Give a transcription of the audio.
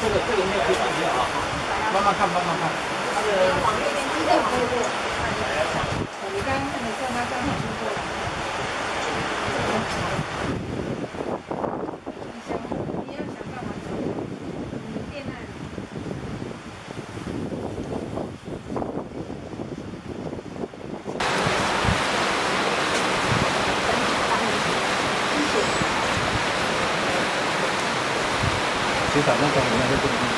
这个这个应该可以放掉啊，慢慢看慢慢看。它的反正干什么就不能。